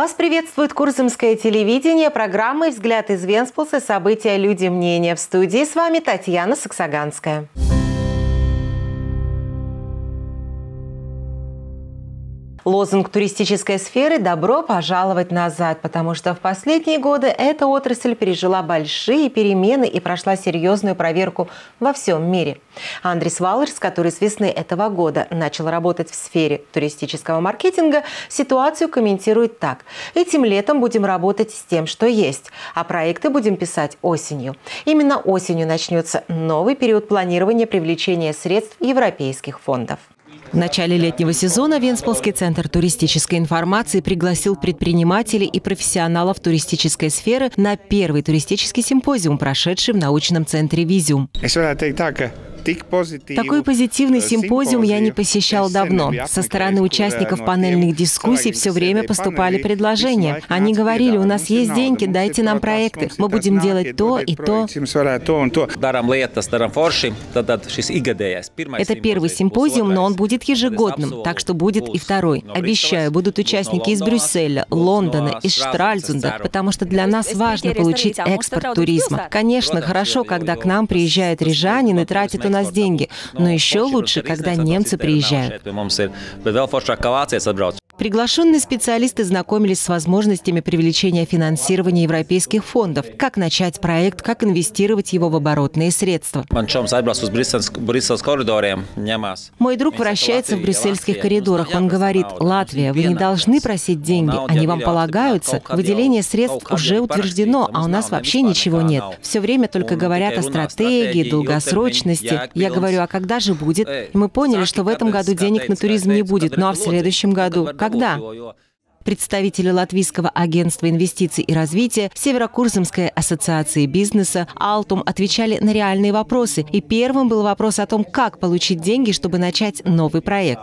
Вас приветствует Курзымское телевидение, программы «Взгляд из Венспилса. События. Люди. Мнения». В студии с вами Татьяна Саксаганская. Лозунг туристической сферы «Добро пожаловать назад», потому что в последние годы эта отрасль пережила большие перемены и прошла серьезную проверку во всем мире. Андрис Валерс, который с весны этого года начал работать в сфере туристического маркетинга, ситуацию комментирует так. «Этим летом будем работать с тем, что есть, а проекты будем писать осенью. Именно осенью начнется новый период планирования привлечения средств европейских фондов». В начале летнего сезона Венспилский центр туристической информации пригласил предпринимателей и профессионалов туристической сферы на первый туристический симпозиум, прошедший в научном центре «Визиум». Такой позитивный симпозиум я не посещал давно. Со стороны участников панельных дискуссий все время поступали предложения. Они говорили, у нас есть деньги, дайте нам проекты. Мы будем делать то и то. Это первый симпозиум, но он будет ежегодным, так что будет и второй. Обещаю, будут участники из Брюсселя, Лондона, из Штральзунда, потому что для нас важно получить экспорт туризма. Конечно, хорошо, когда к нам приезжает рижанин и тратит нас деньги, но еще лучше, когда немцы приезжают. Приглашенные специалисты знакомились с возможностями привлечения финансирования европейских фондов, как начать проект, как инвестировать его в оборотные средства. Мой друг вращается в брюссельских коридорах. Он говорит, Латвия, вы не должны просить деньги, они вам полагаются. Выделение средств уже утверждено, а у нас вообще ничего нет. Все время только говорят о стратегии, долгосрочности. Я говорю, а когда же будет? И мы поняли, что в этом году денег на туризм не будет, ну а в следующем году? Когда? Представители Латвийского агентства инвестиций и развития, Северокурзамской ассоциации бизнеса, Алтум отвечали на реальные вопросы. И первым был вопрос о том, как получить деньги, чтобы начать новый проект.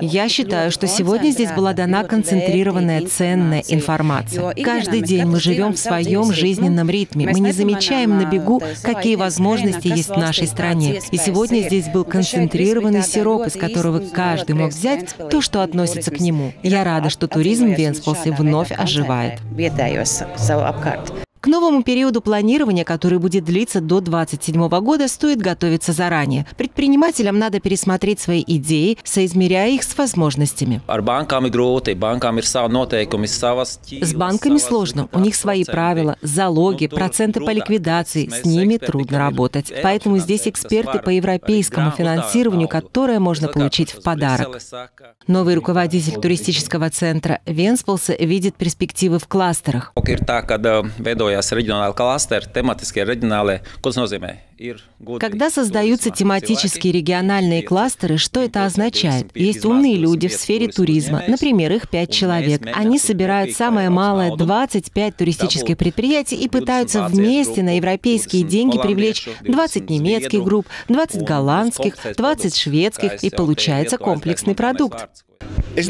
Я считаю, что сегодня здесь была дана концентрированная ценная информация. Каждый день мы живем в своем жизненном ритме. Мы не замечаем на бегу, какие возможности есть в нашей стране. И сегодня здесь был концентрированный сироп, из которого каждый мог взять то, что относится к нему. Я рада, что туризм в Венспилсе вновь оживает. К новому периоду планирования, который будет длиться до 2027 года, стоит готовиться заранее. Предпринимателям надо пересмотреть свои идеи, соизмеряя их с возможностями. С банками сложно. У них свои правила, залоги, проценты по ликвидации. С ними трудно работать. Поэтому здесь эксперты по европейскому финансированию, которое можно получить в подарок. Новый руководитель туристического центра Венспилса видит перспективы в кластерах. Veidojās reģionāli klasteri, tematiskie reģionālie. Ko tas nozīmē? Когда создаются тематические региональные кластеры, что это означает? Есть умные люди в сфере туризма, например, их пять человек. Они собирают самое малое 25 туристических предприятий и пытаются вместе на европейские деньги привлечь 20 немецких групп, 20 голландских, 20 шведских, и получается комплексный продукт. Я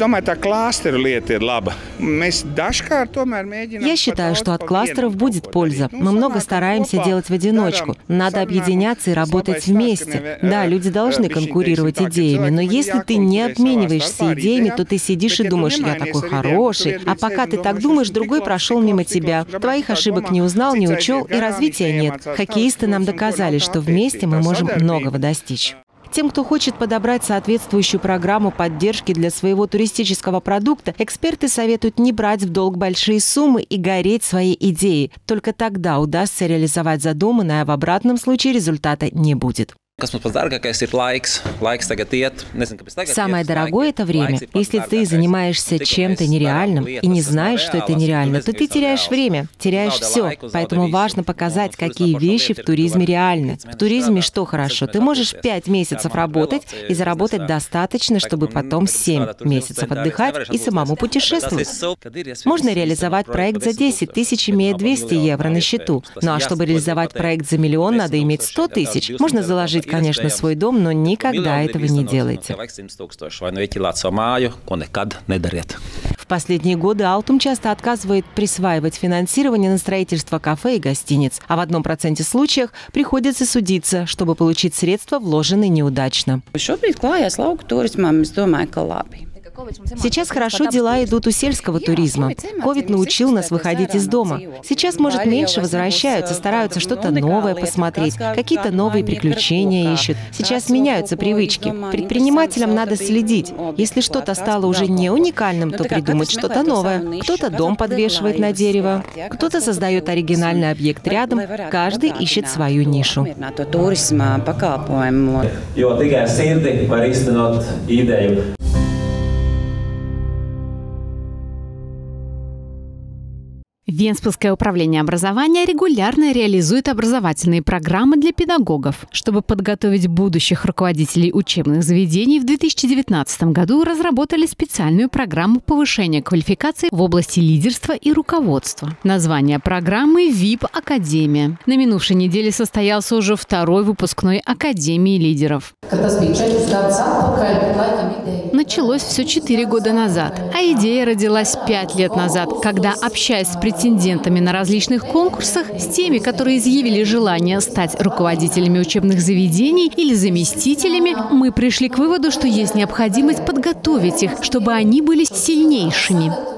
считаю, что от кластеров будет польза. Мы много стараемся делать в одиночку. Надо объединяться и работать вместе. Да, люди должны конкурировать идеями, но если ты не обмениваешься идеями, то ты сидишь и думаешь, я такой хороший, а пока ты так думаешь, другой прошел мимо тебя. Твоих ошибок не узнал, не учел, и развития нет. Хоккеисты нам доказали, что вместе мы можем многого достичь. Тем, кто хочет подобрать соответствующую программу поддержки для своего туристического продукта, эксперты советуют не брать в долг большие суммы и гореть своей идеей. Только тогда удастся реализовать задуманное, а в обратном случае результата не будет. Самое дорогое – это время. Если ты занимаешься чем-то нереальным и не знаешь, что это нереально, то ты теряешь время, теряешь все. Поэтому важно показать, какие вещи в туризме реальны. В туризме что хорошо? Ты можешь 5 месяцев работать и заработать достаточно, чтобы потом 7 месяцев отдыхать и самому путешествовать. Можно реализовать проект за 10 тысяч, имея 200 евро на счету. Ну а чтобы реализовать проект за миллион, надо иметь 100 тысяч. Можно заложить конечно, свой дом, но никогда этого не делайте. В последние годы Алтум часто отказывает присваивать финансирование на строительство кафе и гостиниц, а в одном проценте случаев приходится судиться, чтобы получить средства, вложенные неудачно. Сейчас хорошо дела идут у сельского туризма. Ковид научил нас выходить из дома. Сейчас, может, меньше возвращаются, стараются что-то новое посмотреть, какие-то новые приключения ищут. Сейчас меняются привычки. Предпринимателям надо следить. Если что-то стало уже не уникальным, то придумать что-то новое. Кто-то дом подвешивает на дерево, кто-то создает оригинальный объект рядом, каждый ищет свою нишу. Венспилское управление образования регулярно реализует образовательные программы для педагогов. Чтобы подготовить будущих руководителей учебных заведений, в 2019 году разработали специальную программу повышения квалификации в области лидерства и руководства. Название программы «ВИП Академия». На минувшей неделе состоялся уже второй выпускной Академии лидеров. Началось все четыре года назад, а идея родилась пять лет назад, когда, общаясь с претендентами претендентами на различных конкурсах, с теми, которые изъявили желание стать руководителями учебных заведений или заместителями, мы пришли к выводу, что есть необходимость подготовить их, чтобы они были сильнейшими.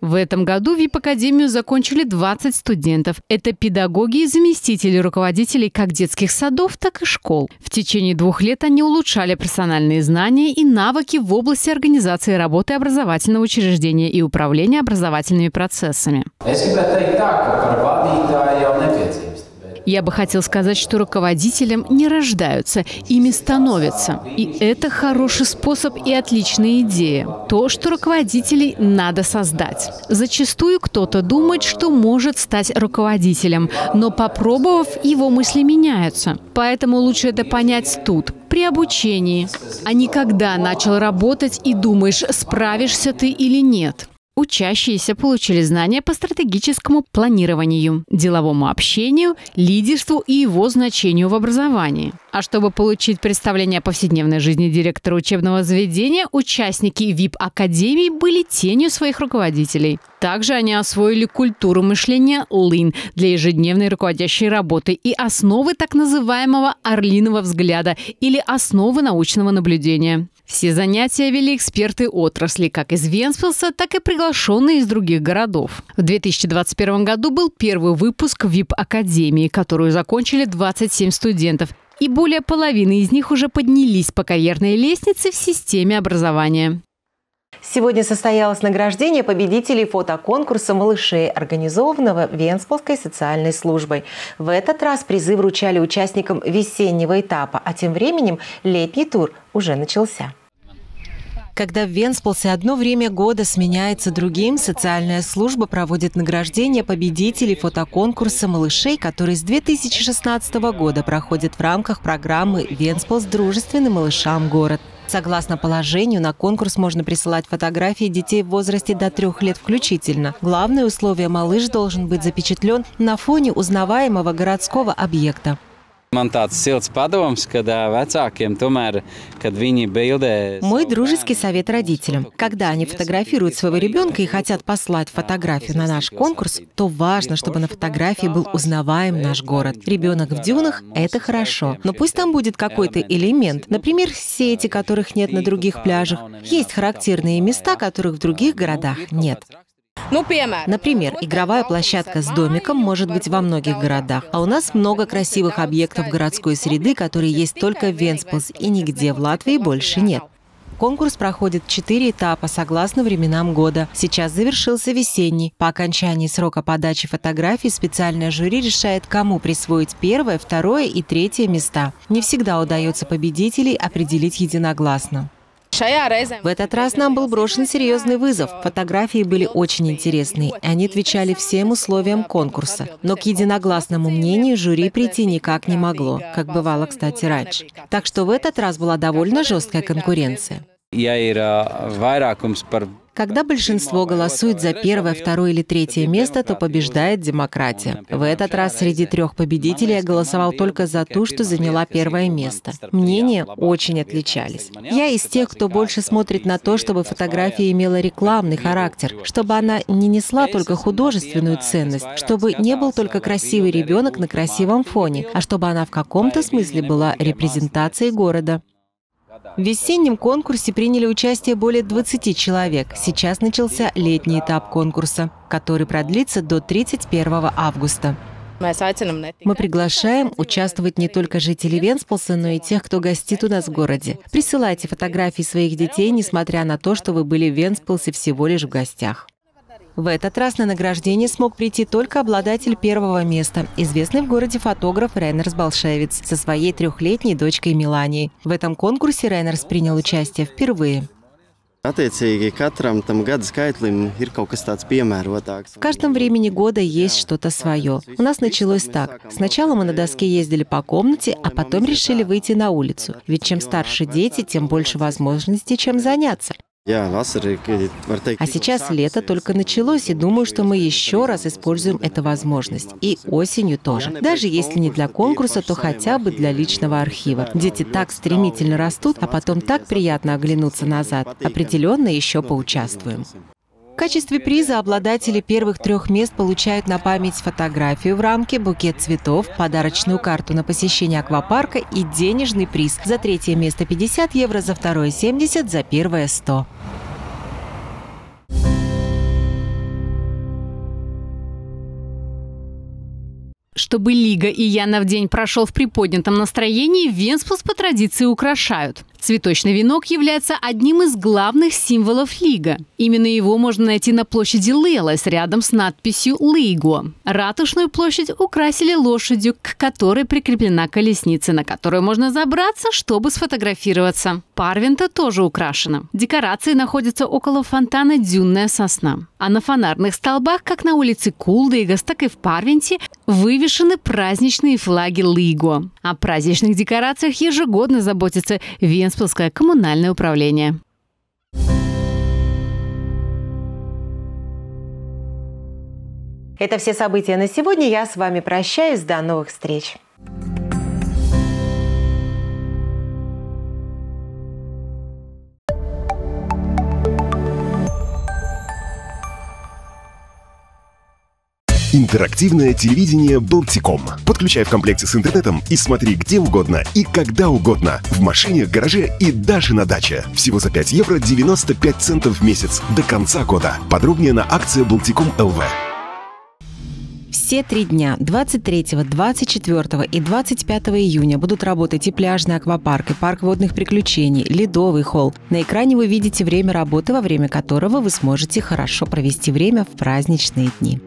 В этом году ВИП-академию закончили 20 студентов. Это педагоги и заместители руководителей как детских садов, так и школ. В течение двух лет они улучшали персональные знания и навыки в области организации работы образовательного учреждения и управления образовательными процессами. Я бы хотел сказать, что руководителям не рождаются, ими становятся. И это хороший способ и отличная идея. То, что руководителей надо создать. Зачастую кто-то думает, что может стать руководителем, но попробовав, его мысли меняются. Поэтому лучше это понять тут, при обучении, а не когда начал работать и думаешь, справишься ты или нет. Учащиеся получили знания по стратегическому планированию, деловому общению, лидерству и его значению в образовании. А чтобы получить представление о повседневной жизни директора учебного заведения, участники ВИП-академии были тенью своих руководителей. Также они освоили культуру мышления ЛИН для ежедневной руководящей работы и основы так называемого «орлиного взгляда» или основы научного наблюдения. Все занятия вели эксперты отрасли, как из Венспилса, так и приглашенные из других городов. В 2021 году был первый выпуск ВИП-академии, которую закончили 27 студентов – и более половины из них уже поднялись по карьерной лестнице в системе образования. Сегодня состоялось награждение победителей фотоконкурса малышей, организованного Венспилской социальной службой. В этот раз призы вручали участникам весеннего этапа, а тем временем летний тур уже начался. Когда в Венспилсе одно время года сменяется другим, социальная служба проводит награждение победителей фотоконкурса малышей, который с 2016 года проходит в рамках программы «Венспилс. Дружественный малышам город». Согласно положению, на конкурс можно присылать фотографии детей в возрасте до трех лет включительно. Главное условие – малыш должен быть запечатлен на фоне узнаваемого городского объекта. Man tāds silts padoms, kad vecākiem tomēr, kad viņi bildē... Мой дружеский совет родителям. Когда они фотографируют своего ребенка и хотят послать фотографию на наш конкурс, то важно, чтобы на фотографии был узнаваем наш город. Ребенок в дюнах – это хорошо, но пусть там будет какой-то элемент, например, сети, которых нет на других пляжах. Есть характерные места, которых в других городах нет. Ну, Например, игровая площадка с домиком может быть во многих городах, а у нас много красивых объектов городской среды, которые есть только в Венспилс, и нигде в Латвии больше нет. Конкурс проходит четыре этапа согласно временам года. Сейчас завершился весенний. По окончании срока подачи фотографий специальное жюри решает, кому присвоить первое, второе и третье места. Не всегда удается победителей определить единогласно. В этот раз нам был брошен серьезный вызов. Фотографии были очень интересные, и они отвечали всем условиям конкурса. Но к единогласному мнению жюри прийти никак не могло, как бывало, кстати, раньше. Так что в этот раз была довольно жесткая конкуренция. Когда большинство голосует за первое, второе или третье место, то побеждает демократия. В этот раз среди трех победителей я голосовал только за ту, что заняла первое место. Мнения очень отличались. Я из тех, кто больше смотрит на то, чтобы фотография имела рекламный характер, чтобы она не несла только художественную ценность, чтобы не был только красивый ребенок на красивом фоне, а чтобы она в каком-то смысле была репрезентацией города. В весеннем конкурсе приняли участие более 20 человек. Сейчас начался летний этап конкурса, который продлится до 31 августа. Мы приглашаем участвовать не только жителей Венспилса, но и тех, кто гостит у нас в городе. Присылайте фотографии своих детей, несмотря на то, что вы были в Венспилсе всего лишь в гостях. В этот раз на награждение смог прийти только обладатель первого места, известный в городе фотограф Рейнерс Болшевиц со своей трехлетней дочкой Миланией. В этом конкурсе Рейнерс принял участие впервые. В каждом времени года есть что-то свое. У нас началось так. Сначала мы на доске ездили по комнате, а потом решили выйти на улицу. Ведь чем старше дети, тем больше возможностей, чем заняться. А сейчас лето только началось, и думаю, что мы еще раз используем эту возможность. И осенью тоже. Даже если не для конкурса, то хотя бы для личного архива. Дети так стремительно растут, а потом так приятно оглянуться назад. Определенно еще поучаствуем. В качестве приза обладатели первых трех мест получают на память фотографию в рамке, букет цветов, подарочную карту на посещение аквапарка и денежный приз. За третье место 50 евро, за второе 70, за первое 100. Чтобы Лига и Яна в день прошел в приподнятом настроении, Венспилс по традиции украшают. Цветочный венок является одним из главных символов Лига. Именно его можно найти на площади Лелес рядом с надписью «Лиго». Ратушную площадь украсили лошадью, к которой прикреплена колесница, на которую можно забраться, чтобы сфотографироваться. Парвинта тоже украшена. Декорации находятся около фонтана «Дюнная сосна». А на фонарных столбах, как на улице Кулдейгас, так и в Парвинте, вывешены праздничные флаги Лиго. О праздничных декорациях ежегодно заботится Венс Венспилское коммунальное управление. Это все события на сегодня. Я с вами прощаюсь. До новых встреч. Интерактивное телевидение «Балтиком». Подключай в комплекте с интернетом и смотри где угодно и когда угодно. В машине, гараже и даже на даче. Всего за 5 евро 95 центов в месяц до конца года. Подробнее на акции «Балтиком ЛВ». Все три дня 23, 24 и 25 июня будут работать и пляжный аквапарк, и парк водных приключений, ледовый холл. На экране вы видите время работы, во время которого вы сможете хорошо провести время в праздничные дни.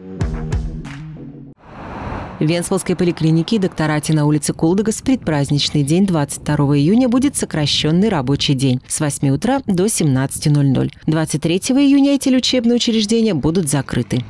В Венспилской поликлинике и докторате на улице Кулдагас в предпраздничный день 22 июня будет сокращенный рабочий день с 8 утра до 17.00. 23 июня эти лечебные учреждения будут закрыты.